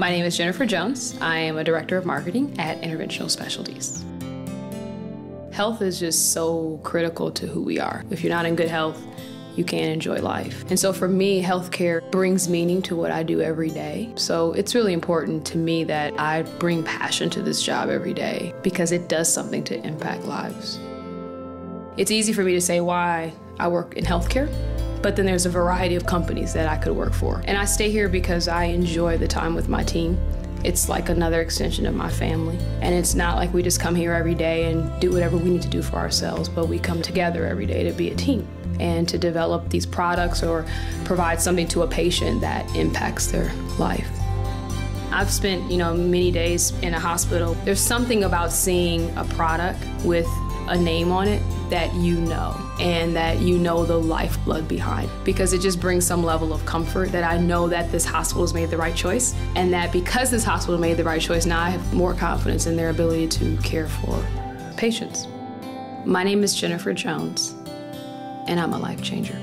My name is Jennifer Jones. I am a director of marketing at Interventional Specialties. Health is just so critical to who we are. If you're not in good health, you can't enjoy life. And so for me, healthcare brings meaning to what I do every day. So it's really important to me that I bring passion to this job every day because it does something to impact lives. It's easy for me to say why I work in healthcare, but then there's a variety of companies that I could work for. And I stay here because I enjoy the time with my team. It's like another extension of my family. And it's not like we just come here every day and do whatever we need to do for ourselves, but we come together every day to be a team and to develop these products or provide something to a patient that impacts their life. I've spent, you know, many days in a hospital. There's something about seeing a product with a name on it that you know and that you know the lifeblood behind because it just brings some level of comfort that I know that this hospital has made the right choice and that because this hospital made the right choice, now I have more confidence in their ability to care for patients. My name is Jennifer Jones, and I'm a life changer.